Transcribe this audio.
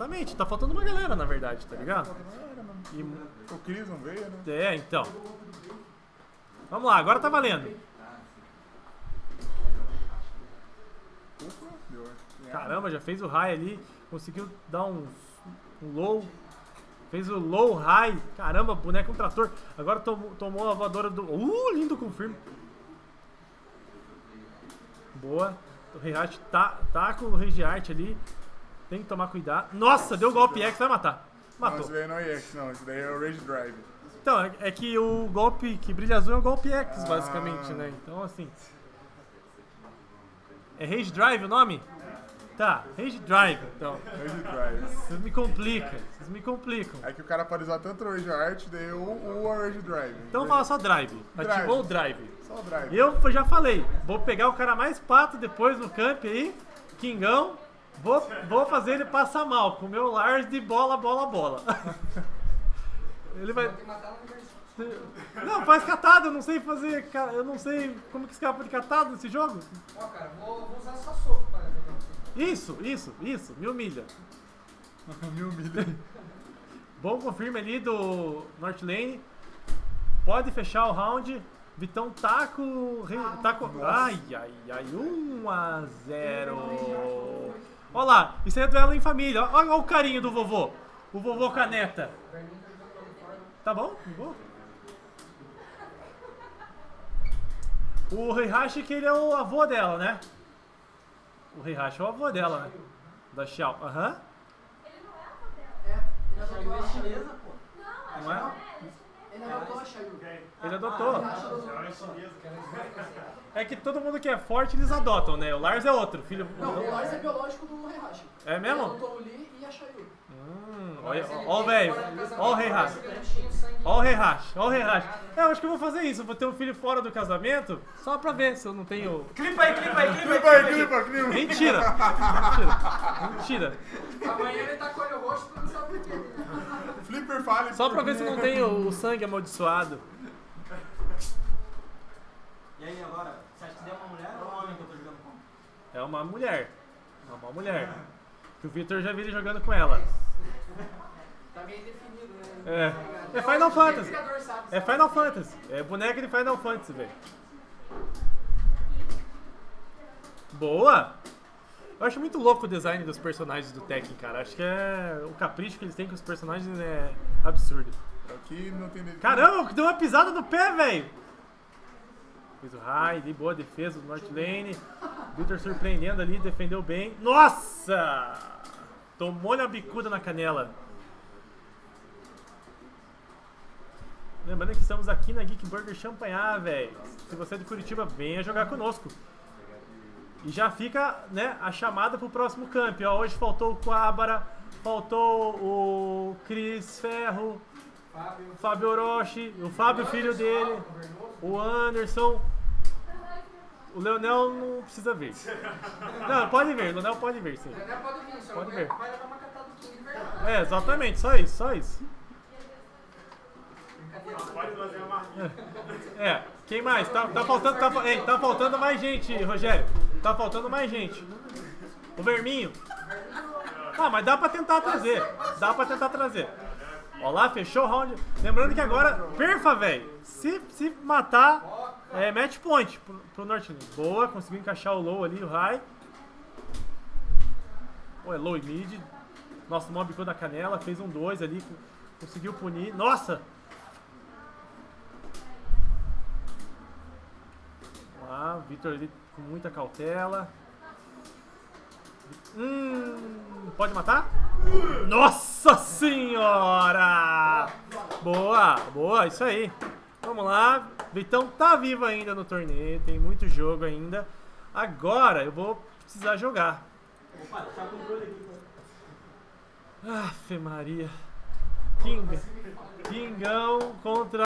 exatamente. Tá faltando uma galera, na verdade, tá ligado? E, O Cris não veio, né? é, então. Vamos lá, agora tá valendo. Caramba, já fez o high ali. Conseguiu dar um, um low. Fez o low high. Caramba, boneco um trator. Agora tomou, tomou a voadora do. Uh, lindo confirmo. Boa. O Reihachi tá, tá com o Rage Art ali. Tem que tomar cuidado. Nossa, deu golpe X, vai matar. Não, Matou. isso daí não é X, não. Isso daí é o Rage Drive. Então, é, é que o golpe que brilha azul é o golpe X, Ah. basicamente, né? Então, assim. É Rage Drive o nome? Tá, Rage Drive. Então, Rage Drive. vocês me complicam. Vocês me complicam. É que o cara pode usar tanto o Rage Art, daí o, o Rage Drive. Então fala só Drive. Drive. Ativou o Drive. Só o Drive. Eu já falei, vou pegar o cara mais pato depois no camp aí, Kingão. Vou, vou fazer ele passar mal com o meu Lars de bola, bola, bola. Ele vai. Não, faz catado, eu não sei fazer. Eu não sei como que escapa de catado nesse jogo. Ó, cara, vou, vou usar só soco para jogar você. Isso, isso, isso, me humilha. Me humilha. Bom confirme ali do North Lane. Pode fechar o round. Vitão tá com. re- Tá com ai, ai, ai. 1 a 0. Olha lá, isso aí é duelo em família. Olha, o carinho do vovô. O vovô caneta. Tá bom? Bom? O Heihachi que ele é o avô dela, né? O Heihachi é o avô dela, né? Da Xiao. Aham. É, ele A Xiaoyu adotou é a chinesa, pô. Não é? Ele adotou a Xiaoyu. Ele adotou. Ele do- É que todo mundo que é forte eles adotam, né? O Lars é outro, filho. Não, o Lars é biológico do Heihachi. É mesmo? Ele adotou o Lee e a Xiaoyu. Hum, olha, ó o velho. Ó o Heihachi. tinha o Ó o Heihachi. Ó o Heihachi. É, eu acho que eu vou fazer isso. Vou ter um filho fora do casamento só pra ver se eu não tenho. Clipa aí, clipa aí, clipa aí. Clipa aí, clipa, clipa. Mentira! Mentira! Mentira! Amanhã ele tá com o olho roxo, tu não sabe por quê. Flipper fale. Só pra ver se não tenho o sangue amaldiçoado. E aí, agora, você acha que deu uma mulher ou um homem que eu tô jogando com? É uma mulher. É uma mulher. Que o Victor já viu ele jogando com ela. Tá meio definido, né? É. É Final Fantasy. O É? Final Fantasy. É boneca de Final Fantasy, velho. Boa! Eu acho muito louco o design dos personagens do Tekken, cara. Acho que é. O capricho que eles têm com os personagens é absurdo. Aqui não tem... Caramba, deu uma pisada no pé, velho! Fez o high, de boa defesa do North Lane. Victor surpreendendo ali, defendeu bem. Nossa! Tomou-lhe a bicuda na canela. Lembrando que estamos aqui na Geek Burger Champanhar, velho. Se você é de Curitiba, venha jogar conosco. E já fica, né, a chamada pro próximo camp. Ó, hoje faltou o Quabara, faltou o Cris Ferro, Fábio. o Fábio Orochi, o Fábio, filho dele, o Anderson. O Leonel não precisa vir. Não, pode vir, o Leonel pode vir, sim. Até pode vir, só Pode não ver. vai levar uma catada do King de verdade. É, exatamente, só isso, só isso. É, quem mais? Tá, tá faltando, tá, ei, tá faltando mais gente, Rogério. Tá faltando mais gente. O Verminho. Ah, mas dá pra tentar trazer. Dá pra tentar trazer. Ó lá, fechou o round. Lembrando que agora, perfa, velho. Se, se matar, é match point pro, pro Norte. Boa, conseguiu encaixar o low ali, o high. Pô, é low e mid. Nossa, o mob bicou na canela, fez um 2 ali, conseguiu punir. Nossa! Victor ali com muita cautela. Hum, pode matar? Nossa senhora! Boa, boa, isso aí. Vamos lá, Vitão tá vivo ainda no torneio, tem muito jogo ainda. Agora eu vou precisar jogar. Opa, o controle aqui. Aff, Maria. King, Kingão contra